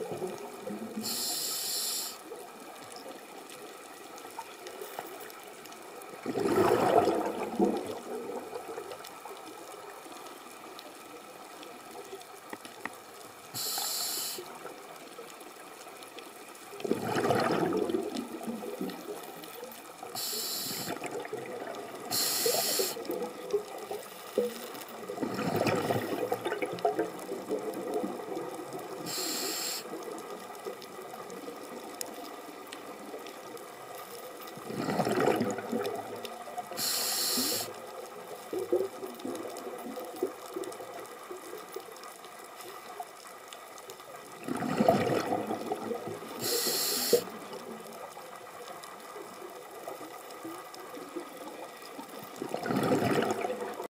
you はい。